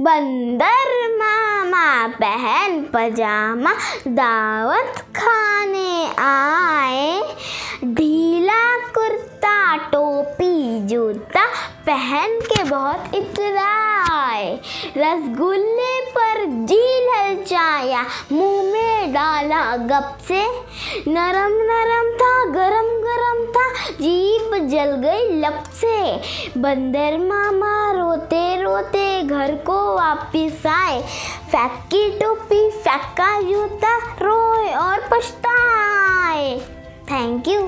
बंदर मामा पहन पजामा, दावत खाने आए। ढीला कुर्ता, टोपी, जूता पहन के बहुत इतराए। रसगुल्ले पर जी ललचाया मुँह में डाला गप से। नरम नरम था, गरम गरम था जीप जल गई लप से। बंदर मामा रोते रोते घर को वापिस आए। फैक्की टोपी फैक्का जूता रोए और पछताए। Thank you